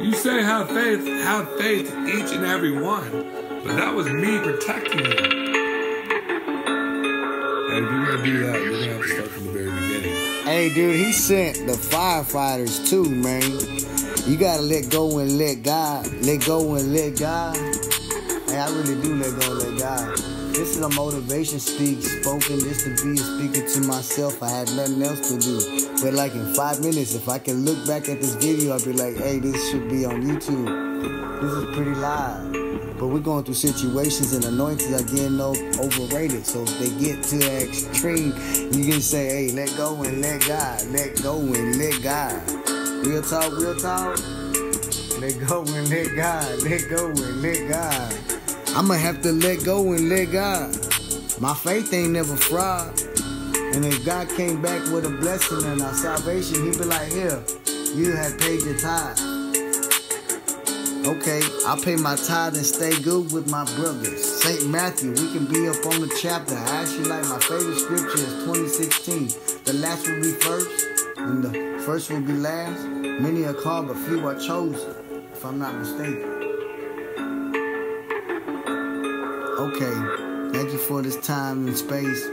You say have faith, have faith each and every one. But that was me protecting you. And if you're gonna do that, you're gonna have to start from the very beginning. Hey, dude, he sent the firefighters too, man. You gotta let go and let God. Let go and let God. Hey, I really do let go and let God. This is a motivation speak spoken. This to be a speaker to myself. I had nothing else to do. But like in five minutes, if I can look back at this video, I'll be like, hey, this should be on YouTube. This is pretty live. But we're going through situations and anointings are getting no overrated. So if they get to the extreme, you can say, hey, let go and let God. Let go and let God. Real talk, real talk. Let go and let God. Let go and let God. I'ma have to let go and let God. My faith ain't never fraud. And if God came back with a blessing and our salvation, he'd be like, here, you have paid your tithe. Okay, I'll pay my tithe and stay good with my brothers. St. Matthew, we can be up on the chapter. I actually like my favorite scripture is 2016. The last will be first, and the first will be last. Many are called, but few are chosen, if I'm not mistaken. Okay, thank you for this time and space.